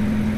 Mm-hmm.